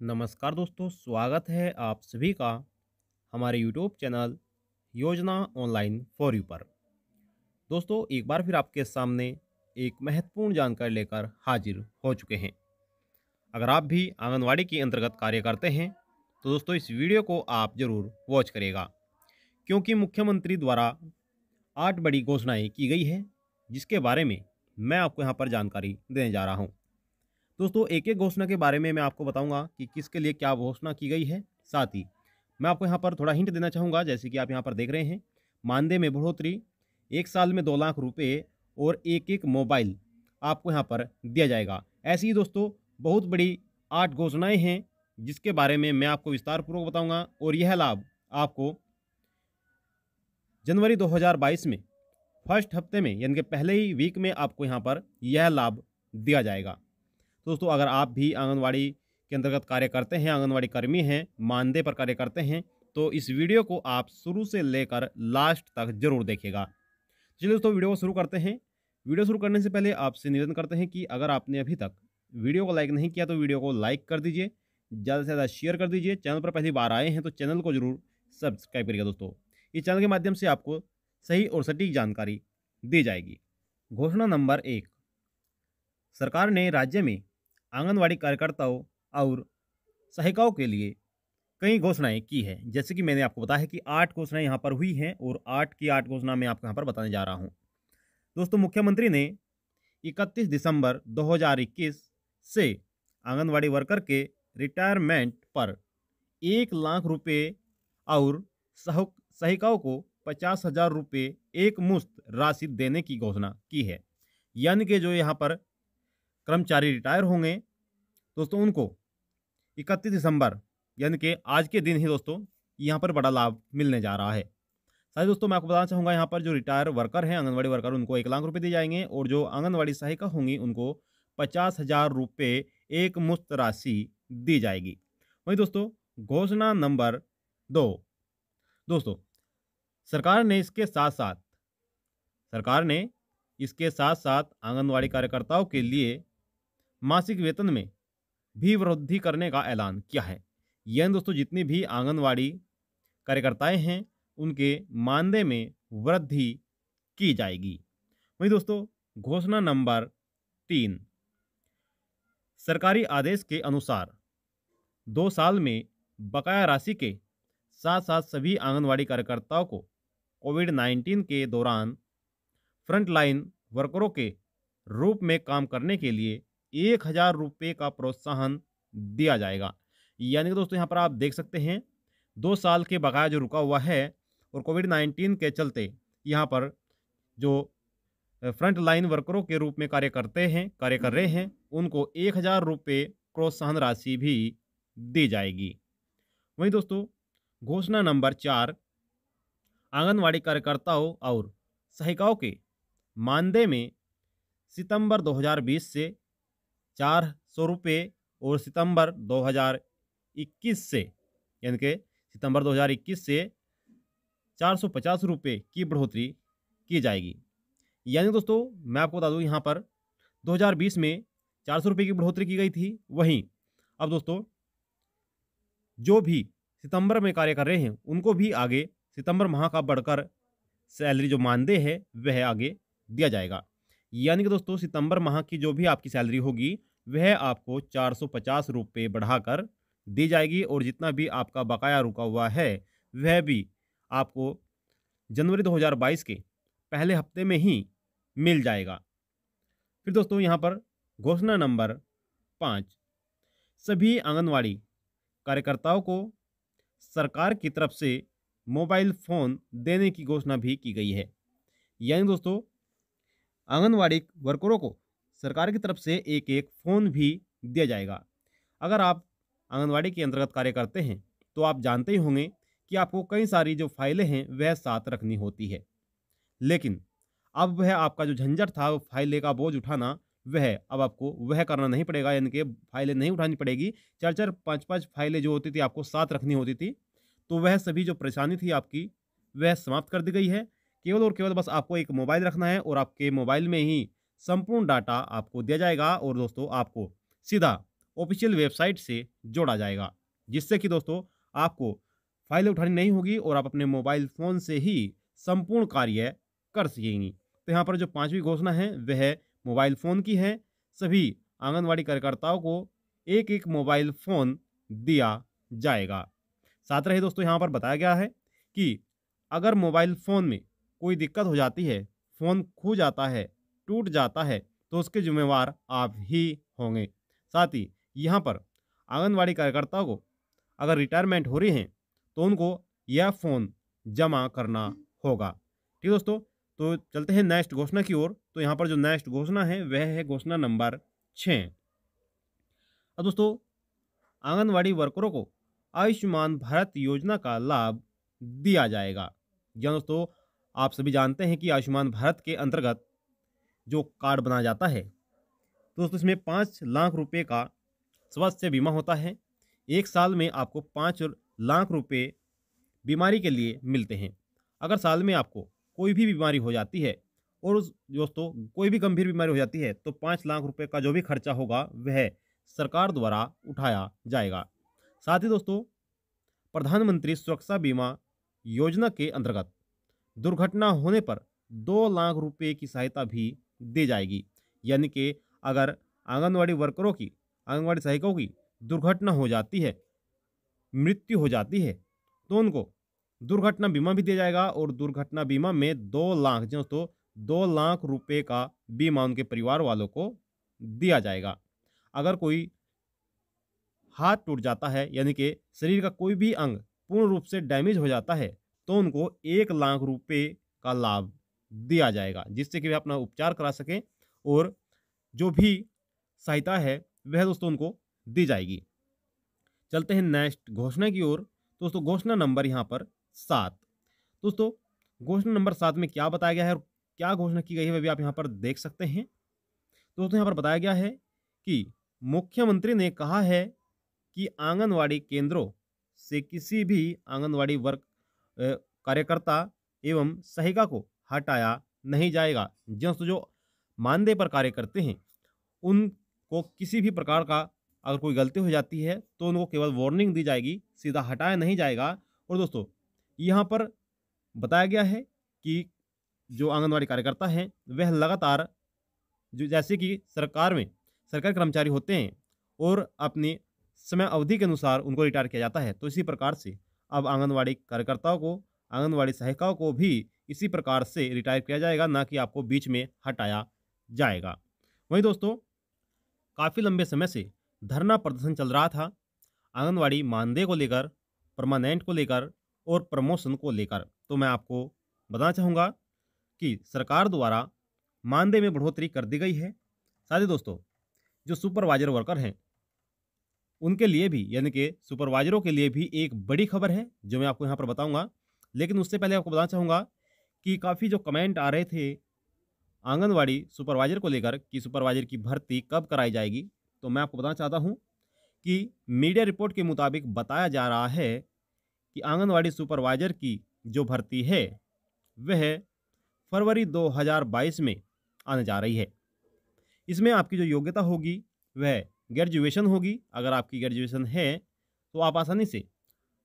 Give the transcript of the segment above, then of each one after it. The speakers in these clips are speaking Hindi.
नमस्कार दोस्तों, स्वागत है आप सभी का हमारे YouTube channel Yojana online for you पर। दोस्तों, एक बार फिर आपके सामने एक महत्वपूर्ण जानकारी लेकर हाजिर हो चुके हैं। अगर आप भी आंगनवाड़ी के अंतर्गत कार्य करते हैं तो दोस्तों, इस वीडियो को आप ज़रूर वॉच करेगा क्योंकि मुख्यमंत्री द्वारा आठ बड़ी घोषणाएँ की गई है, जिसके बारे में मैं आपको यहाँ पर जानकारी देने जा रहा हूँ। दोस्तों एक एक घोषणा के बारे में मैं आपको बताऊँगा कि किसके लिए क्या घोषणा की गई है। साथ ही, मैं आपको यहाँ पर थोड़ा हिंट देना चाहूँगा, जैसे कि आप यहाँ पर देख रहे हैं मानदेय में बढ़ोतरी, एक साल में दो लाख रुपये और एक एक मोबाइल आपको यहाँ पर दिया जाएगा। ऐसी ही दोस्तों, बहुत बड़ी आठ घोषणाएँ हैं, जिसके बारे में मैं आपको विस्तारपूर्वक बताऊँगा और यह लाभ आपको जनवरी 2022 में, फ़र्स्ट हफ़्ते में, यानी कि पहले ही वीक में आपको यहाँ पर यह लाभ दिया जाएगा। दोस्तों, अगर आप भी आंगनवाड़ी के अंतर्गत कार्य करते हैं, आंगनवाड़ी कर्मी हैं, मानदेय पर कार्य करते हैं तो इस वीडियो को आप शुरू से लेकर लास्ट तक ज़रूर देखेगा चलिए दोस्तों, वीडियो को शुरू करते हैं। वीडियो शुरू करने से पहले आपसे निवेदन करते हैं कि अगर आपने अभी तक वीडियो को लाइक नहीं किया तो वीडियो को लाइक कर दीजिए, ज़्यादा से ज़्यादा शेयर कर दीजिए। चैनल पर पहली बार आए हैं तो चैनल को ज़रूर सब्सक्राइब करिएगा दोस्तों। इस चैनल के माध्यम से आपको सही और सटीक जानकारी दी जाएगी। घोषणा नंबर एक, सरकार ने राज्य में आंगनवाड़ी कार्यकर्ताओं और सहायिकाओं के लिए कई घोषणाएँ की है। जैसे कि मैंने आपको बताया कि आठ घोषणाएँ यहाँ पर हुई हैं और आठ की आठ घोषणा मैं आपको यहाँ पर बताने जा रहा हूँ। दोस्तों, मुख्यमंत्री ने 31 दिसंबर 2021 से आंगनवाड़ी वर्कर के रिटायरमेंट पर एक लाख रुपए और सहायिकाओं को पचास हज़ार रुपये एक मुश्त राशि देने की घोषणा की है। यानी कि जो यहाँ पर कर्मचारी रिटायर होंगे। दोस्तों, उनको 31 दिसंबर, यानी कि आज के दिन ही दोस्तों, यहाँ पर बड़ा लाभ मिलने जा रहा है। साथ दोस्तों, मैं आपको बताना चाहूँगा, यहाँ पर जो रिटायर वर्कर हैं आंगनवाड़ी वर्कर, उनको एक लाख रुपए दिए जाएँगे और जो आंगनवाड़ी सहायिका होंगी, उनको पचास हज़ार रुपये एक मुश्त राशि दी जाएगी। वहीं दोस्तों, घोषणा नंबर दो। दोस्तों, सरकार ने इसके साथ साथ सरकार ने इसके साथ साथ आंगनवाड़ी कार्यकर्ताओं के लिए मासिक वेतन में भी वृद्धि करने का ऐलान किया है। यह दोस्तों जितनी भी आंगनवाड़ी कार्यकर्ताएँ हैं, उनके मानदेय में वृद्धि की जाएगी। वहीं दोस्तों, घोषणा नंबर तीन, सरकारी आदेश के अनुसार दो साल में बकाया राशि के साथ साथ सभी आंगनवाड़ी कार्यकर्ताओं को कोविड 19 के दौरान फ्रंटलाइन वर्करों के रूप में काम करने के लिए एक हज़ार रुपये का प्रोत्साहन दिया जाएगा। यानी कि दोस्तों, यहाँ पर आप देख सकते हैं, दो साल के बकाया जो रुका हुआ है और कोविड नाइन्टीन के चलते यहाँ पर जो फ्रंट लाइन वर्करों के रूप में कार्य करते हैं, कार्य कर रहे हैं, उनको एक हज़ार रुपये प्रोत्साहन राशि भी दी जाएगी। वहीं दोस्तों, घोषणा नंबर चार, आंगनवाड़ी कार्यकर्ताओं और सहायिकाओं के मानदेय में सितंबर 2020 से चार सौ रुपये और सितंबर 2021 से, यानी कि सितंबर 2021 से चार सौ पचास रुपये की बढ़ोतरी की जाएगी। यानी दोस्तों, मैं आपको बता दूँ, यहाँ पर 2020 में चार सौ रुपये की बढ़ोतरी की गई थी, वहीं अब दोस्तों, जो भी सितंबर में कार्य कर रहे हैं, उनको भी आगे सितंबर माह का बढ़कर सैलरी जो मानदेय है, वह आगे दिया जाएगा। यानी कि दोस्तों, सितंबर माह की जो भी आपकी सैलरी होगी, वह आपको चार सौ पचास रुपये बढ़ाकर दी जाएगी और जितना भी आपका बकाया रुका हुआ है, वह भी आपको जनवरी 2022 के पहले हफ़्ते में ही मिल जाएगा। फिर दोस्तों, यहाँ पर घोषणा नंबर पाँच। सभी आंगनवाड़ी कार्यकर्ताओं को सरकार की तरफ़ से मोबाइल फ़ोन देने की घोषणा भी की गई है। यानी दोस्तों आंगनवाड़ी वर्करों को सरकार की तरफ़ से एक एक फ़ोन भी दिया जाएगा। अगर आप आंगनवाड़ी के अंतर्गत कार्य करते हैं तो आप जानते ही होंगे कि आपको कई सारी जो फाइलें हैं, वह साथ रखनी होती है। लेकिन अब वह आपका जो झंझट था फाइलें का बोझ उठाना, वह अब आपको वह करना नहीं पड़ेगा, यानी कि फाइलें नहीं उठानी पड़ेगी। चार चार पाँच पाँच फाइलें जो होती थी, आपको साथ रखनी होती थी तो वह सभी जो परेशानी थी आपकी, वह समाप्त कर दी गई है। केवल और केवल बस आपको एक मोबाइल रखना है और आपके मोबाइल में ही संपूर्ण डाटा आपको दिया जाएगा और दोस्तों आपको सीधा ऑफिशियल वेबसाइट से जोड़ा जाएगा, जिससे कि दोस्तों आपको फ़ाइल उठानी नहीं होगी और आप अपने मोबाइल फ़ोन से ही संपूर्ण कार्य कर सकेंगी। तो यहाँ पर जो पाँचवीं घोषणा है, वह मोबाइल फ़ोन की है। सभी आंगनवाड़ी कार्यकर्ताओं को एक एक मोबाइल फ़ोन दिया जाएगा। साथ रहे दोस्तों, यहाँ पर बताया गया है कि अगर मोबाइल फ़ोन में कोई दिक्कत हो जाती है, फ़ोन खो जाता है, टूट जाता है तो उसके जिम्मेवार आप ही होंगे। साथ ही यहाँ पर आंगनवाड़ी कार्यकर्ताओं को अगर रिटायरमेंट हो रही हैं तो उनको यह फ़ोन जमा करना होगा। ठीक दोस्तों तो चलते हैं नेक्स्ट घोषणा की ओर। तो यहाँ पर जो नेक्स्ट घोषणा है, वह है घोषणा नंबर छः। अब दोस्तों, आंगनवाड़ी वर्करों को आयुष्मान भारत योजना का लाभ दिया जाएगा। जहाँ दोस्तों आप सभी जानते हैं कि आयुष्मान भारत के अंतर्गत जो कार्ड बनाया जाता है दोस्तों इसमें पाँच लाख रुपए का स्वास्थ्य बीमा होता है। एक साल में आपको पाँच लाख रुपए बीमारी के लिए मिलते हैं। अगर साल में आपको कोई भी बीमारी हो जाती है और उस दोस्तों कोई भी गंभीर बीमारी हो जाती है तो पाँच लाख रुपए का जो भी खर्चा होगा, वह सरकार द्वारा उठाया जाएगा। साथ ही दोस्तों, प्रधानमंत्री सुरक्षा बीमा योजना के अंतर्गत दुर्घटना होने पर दो लाख रुपए की सहायता भी दी जाएगी। यानी कि अगर आंगनवाड़ी वर्करों की, आंगनवाड़ी सहायकों की दुर्घटना हो जाती है, मृत्यु हो जाती है तो उनको दुर्घटना बीमा भी दिया जाएगा और दुर्घटना बीमा में दो लाख जो तो दो लाख रुपए का बीमा उनके परिवार वालों को दिया जाएगा। अगर कोई हाथ टूट जाता है, यानी कि शरीर का कोई भी अंग पूर्ण रूप से डैमेज हो जाता है तो उनको एक लाख रुपए का लाभ दिया जाएगा, जिससे कि वे अपना उपचार करा सकें और जो भी सहायता है वह दोस्तों उनको दी जाएगी। चलते हैं नेक्स्ट घोषणा की ओर। दोस्तों, घोषणा नंबर यहाँ पर सात। दोस्तों, घोषणा नंबर सात में क्या बताया गया है और क्या घोषणा की गई है, वह भी आप यहाँ पर देख सकते हैं। दोस्तों, यहाँ पर बताया गया है कि मुख्यमंत्री ने कहा है कि आंगनवाड़ी केंद्रों से किसी भी आंगनवाड़ी वर्ग कार्यकर्ता एवं सहायिका को हटाया नहीं जाएगा। जस्ट जो मानदेय पर कार्य करते हैं, उनको किसी भी प्रकार का अगर कोई गलती हो जाती है तो उनको केवल वार्निंग दी जाएगी, सीधा हटाया नहीं जाएगा। और दोस्तों, यहाँ पर बताया गया है कि जो आंगनवाड़ी कार्यकर्ता हैं, वह लगातार जो जैसे कि सरकार में सरकारी कर्मचारी होते हैं और अपनी समय अवधि के अनुसार उनको रिटायर किया जाता है तो इसी प्रकार से अब आंगनवाड़ी कार्यकर्ताओं को, आंगनवाड़ी सहायिकाओं को भी इसी प्रकार से रिटायर किया जाएगा, ना कि आपको बीच में हटाया जाएगा। वहीं दोस्तों, काफ़ी लंबे समय से धरना प्रदर्शन चल रहा था, आंगनवाड़ी मानदेय को लेकर परमानेंट को लेकर और प्रमोशन को लेकर। तो मैं आपको बताना चाहूँगा कि सरकार द्वारा मानदेय में बढ़ोतरी कर दी गई है। साथ ही दोस्तों, जो सुपरवाइजर वर्कर हैं उनके लिए भी, यानी कि सुपरवाइजरों के लिए भी एक बड़ी खबर है, जो मैं आपको यहाँ पर बताऊँगा। लेकिन उससे पहले आपको बताना चाहूँगा कि काफ़ी जो कमेंट आ रहे थे आंगनवाड़ी सुपरवाइज़र को लेकर कि सुपरवाइज़र की भर्ती कब कराई जाएगी तो मैं आपको बताना चाहता हूँ कि मीडिया रिपोर्ट के मुताबिक बताया जा रहा है कि आंगनवाड़ी सुपरवाइज़र की जो भर्ती है, वह फरवरी 2022 में आने जा रही है। इसमें आपकी जो योग्यता होगी, वह ग्रेजुएशन होगी, अगर आपकी ग्रेजुएशन है तो आप आसानी से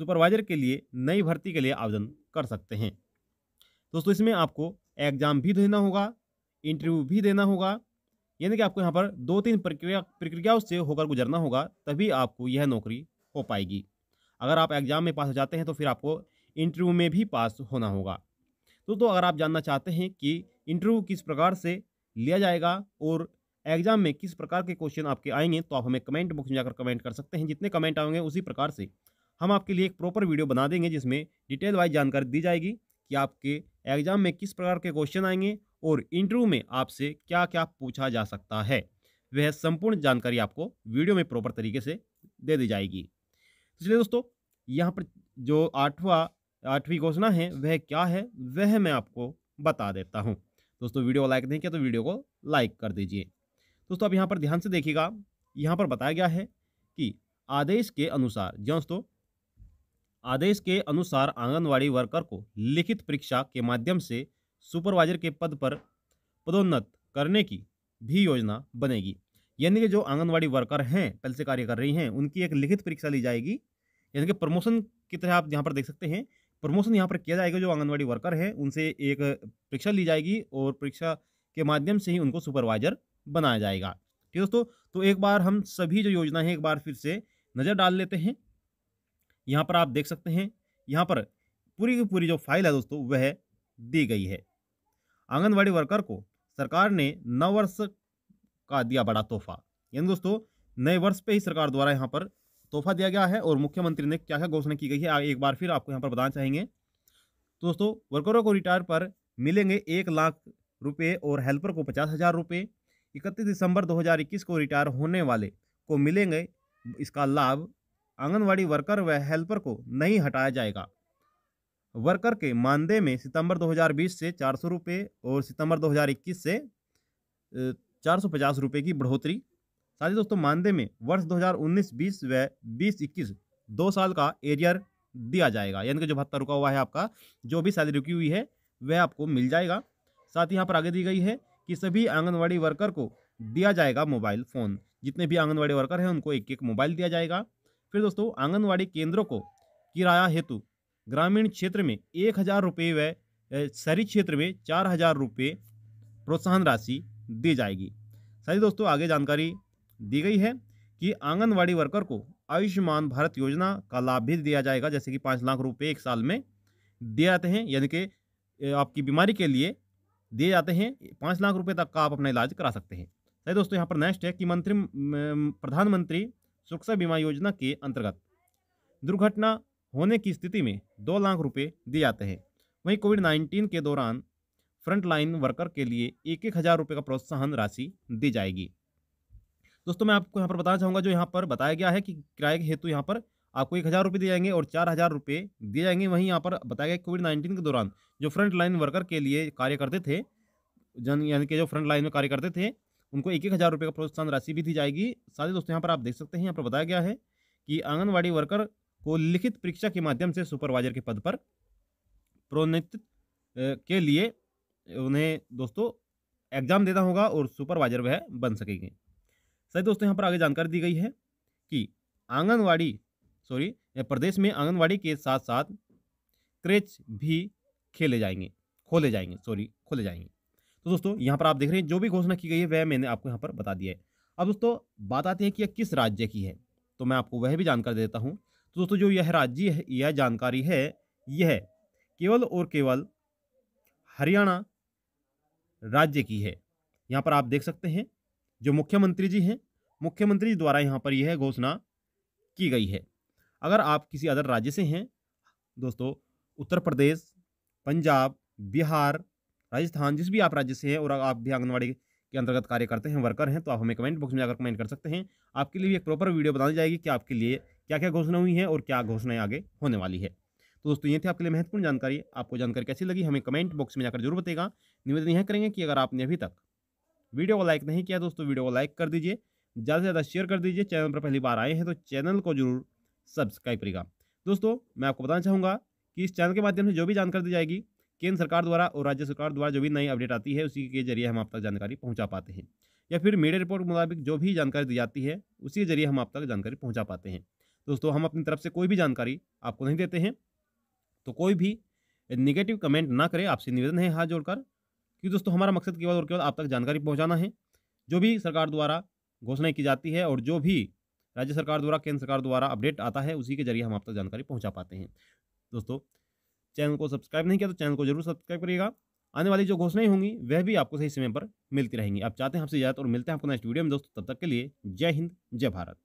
सुपरवाइज़र के लिए नई भर्ती के लिए आवेदन कर सकते हैं। दोस्तों, इसमें आपको एग्ज़ाम भी देना होगा इंटरव्यू भी देना होगा, यानी कि आपको यहाँ पर दो तीन प्रक्रिया, प्रक्रियाओं से होकर गुजरना होगा, तभी आपको यह नौकरी हो पाएगी। अगर आप एग्ज़ाम में पास हो जाते हैं तो फिर आपको इंटरव्यू में भी पास होना होगा। तो तो अगर आप जानना चाहते हैं कि इंटरव्यू किस प्रकार से लिया जाएगा और एग्ज़ाम में किस प्रकार के क्वेश्चन आपके आएँगे तो आप हमें कमेंट बॉक्स में जाकर कमेंट कर सकते हैं। जितने कमेंट आएँगे, उसी प्रकार से हम आपके लिए एक प्रॉपर वीडियो बना देंगे, जिसमें डिटेल वाइज जानकारी दी जाएगी कि आपके एग्ज़ाम में किस प्रकार के क्वेश्चन आएँगे और इंटरव्यू में आपसे क्या क्या पूछा जा सकता है। वह संपूर्ण जानकारी आपको वीडियो में प्रॉपर तरीके से दे दी जाएगी। इसलिए दोस्तों, यहाँ पर जो आठवां, आठवीं घोषणा है, वह क्या है, वह मैं आपको बता देता हूँ। दोस्तों, वीडियो को लाइक नहीं किया तो वीडियो को लाइक कर दीजिए। दोस्तों, आप यहाँ पर ध्यान से देखिएगा, यहाँ पर बताया गया है कि आदेश के अनुसार दोस्तों, आदेश के अनुसार आंगनवाड़ी वर्कर को लिखित परीक्षा के माध्यम से सुपरवाइजर के पद पर पदोन्नत करने की भी योजना बनेगी। यानी कि जो आंगनवाड़ी वर्कर हैं, पहले से कार्य कर रही हैं, उनकी एक लिखित परीक्षा ली जाएगी। यानी कि प्रमोशन की तरह आप यहाँ पर देख सकते हैं, प्रमोशन यहाँ पर किया जाएगा, जो आंगनवाड़ी वर्कर हैं, उनसे एक परीक्षा ली जाएगी और परीक्षा के माध्यम से ही उनको सुपरवाइजर बनाया जाएगा। ठीक दोस्तों तो एक बार हम सभी जो योजना है, एक बार फिर से नज़र डाल लेते हैं। यहाँ पर आप देख सकते हैं, यहाँ पर पूरी की पूरी जो फ़ाइल है दोस्तों, वह दी गई है। आंगनवाड़ी वर्कर को सरकार ने नव वर्ष का दिया बड़ा तोहफा। यानी दोस्तों, नए वर्ष पे ही सरकार द्वारा यहाँ पर तोहफा दिया गया है और मुख्यमंत्री ने क्या क्या घोषणा की गई है एक बार फिर आपको यहाँ पर बताना चाहेंगे। तो दोस्तों, वर्करों को रिटायर पर मिलेंगे एक लाख रुपये और हेल्पर को पचास हज़ार रुपये। इकतीस दिसंबर 2021 को रिटायर होने वाले को मिलेंगे। इसका लाभ आंगनवाड़ी वर्कर व हेल्पर को नहीं हटाया जाएगा। वर्कर के मानदेय में सितंबर 2020 से चार सौ रुपये और सितंबर 2021 से चार सौ पचास रुपये की बढ़ोतरी। साथ ही दोस्तों, मानदेय में वर्ष 2019-20 व 20-21 दो साल का एरियर दिया जाएगा। यानी कि जो भत्ता रुका हुआ है आपका, जो भी सैलरी रुकी हुई है, वह आपको मिल जाएगा। साथ ही यहाँ पर आगे दी गई है कि सभी आंगनवाड़ी वर्कर को दिया जाएगा मोबाइल फ़ोन। जितने भी आंगनवाड़ी वर्कर हैं, उनको एक एक मोबाइल दिया जाएगा। फिर दोस्तों, आंगनवाड़ी केंद्रों को किराया हेतु ग्रामीण क्षेत्र में एक हज़ार रुपये व शहरी क्षेत्र में चार हज़ार रुपये प्रोत्साहन राशि दी जाएगी। सही दोस्तों, आगे जानकारी दी गई है कि आंगनवाड़ी वर्कर को आयुष्मान भारत योजना का लाभ भी दिया जाएगा। जैसे कि पाँच लाख रुपये एक साल में दिए जाते हैं। यानी कि आपकी बीमारी के लिए दिए जाते हैं, पाँच लाख रुपये तक का आप अपना इलाज करा सकते हैं। सही दोस्तों, यहाँ पर नेक्स्ट है कि मंत्री प्रधानमंत्री सुरक्षा बीमा योजना के अंतर्गत दुर्घटना होने की स्थिति में दो लाख रुपए दिए जाते हैं। वहीं कोविड नाइन्टीन के दौरान फ्रंटलाइन वर्कर के लिए एक एक हज़ार रुपये का प्रोत्साहन राशि दी जाएगी। दोस्तों, मैं आपको यहाँ पर बताना चाहूँगा, जो यहाँ पर बताया गया है कि किराए के हेतु यहाँ पर आपको एक हज़ार रुपये दिए जाएँगे और चार हज़ार रुपये दिए जाएँगे। वहीं यहाँ पर बताया गया कोविड नाइन्टीन के दौरान जो फ्रंट लाइन वर्कर के लिए कार्य करते थे, जन यानी कि जो फ्रंट लाइन में कार्य करते थे, उनको एक एक हज़ार रुपये का प्रोत्साहन राशि भी दी जाएगी। साथ ही दोस्तों, यहाँ पर आप देख सकते हैं, यहाँ पर बताया गया है कि आंगनबाड़ी वर्कर को लिखित परीक्षा के माध्यम से सुपरवाइजर के पद पर प्रोन्नत के लिए उन्हें दोस्तों एग्ज़ाम देना होगा और सुपरवाइजर वह बन सकेंगे। सही दोस्तों, यहाँ पर आगे जानकारी दी गई है कि आंगनवाड़ी सॉरी प्रदेश में आंगनवाड़ी के साथ साथ क्रेच भी खेले जाएँगे, खोले जाएँगे, सॉरी, खोले जाएँगे। तो दोस्तों, यहाँ पर आप देख रहे हैं, जो भी घोषणा की गई है, वह मैंने आपको यहाँ पर बता दिया है। अब दोस्तों, बात आती है कि यह किस राज्य की है तो मैं आपको वह भी जानकारी देता हूँ। तो दोस्तों, जो यह राज्य है, यह जानकारी है, यह केवल और केवल हरियाणा राज्य की है। यहाँ पर आप देख सकते हैं, जो मुख्यमंत्री जी हैं, मुख्यमंत्री द्वारा यहाँ पर यह घोषणा की गई है। अगर आप किसी अदर राज्य से हैं, दोस्तों, उत्तर प्रदेश, पंजाब, बिहार, राजस्थान, जिस भी आप राज्य से हैं और आप भी आंगनबाड़ी के अंतर्गत कार्य करते हैं, वर्कर हैं तो आप हमें कमेंट बॉक्स में जाकर कमेंट कर सकते हैं। आपके लिए एक प्रॉपर वीडियो बनाई जाएगी कि आपके लिए क्या क्या घोषणा हुई है और क्या घोषणाएँ आगे होने वाली है। तो दोस्तों, ये थे आपके लिए महत्वपूर्ण जानकारी। आपको जानकारी कैसी लगी, हमें कमेंट बॉक्स में जाकर ज़रूर बताएगा निवेदन यह करेंगे कि अगर आपने अभी तक वीडियो को लाइक नहीं किया, दोस्तों, वीडियो को लाइक कर दीजिए, ज़्यादा से ज़्यादा शेयर कर दीजिए। चैनल पर पहली बार आए हैं तो चैनल को ज़रूर सब्सक्राइब करेगा दोस्तों, मैं आपको बताना चाहूँगा कि इस चैनल के माध्यम से जो भी जानकारी दी जाएगी, केंद्र सरकार द्वारा और राज्य सरकार द्वारा जो भी नई अपडेट आती है, उसी के ज़रिए हम आप तक जानकारी पहुँचा पाते हैं। या फिर मीडिया रिपोर्ट के मुताबिक जो भी जानकारी दी जाती है, उसी के ज़रिए हम आप तक जानकारी पहुँचा पाते हैं। दोस्तों, हम अपनी तरफ़ से कोई भी जानकारी आपको नहीं देते हैं तो कोई भी निगेटिव कमेंट ना करें, आपसे निवेदन है हाथ जोड़कर कि दोस्तों, हमारा मकसद केवल और केवल आप तक जानकारी पहुंचाना है। जो भी सरकार द्वारा घोषणा की जाती है और जो भी राज्य सरकार द्वारा, केंद्र सरकार द्वारा अपडेट आता है, उसी के ज़रिए हम आप तक जानकारी पहुँचा पाते हैं। दोस्तों, चैनल को सब्सक्राइब नहीं किया तो चैनल को ज़रूर सब्सक्राइब करिएगा। आने वाली जो घोषणाएँ होंगी, वह भी आपको सही समय पर मिलती रहेंगी। आप चाहते हैं आपसे ज़्यादा और मिलते हैं आपको नेक्स्ट वीडियो में, दोस्तों, तब तक के लिए जय हिंद, जय भारत।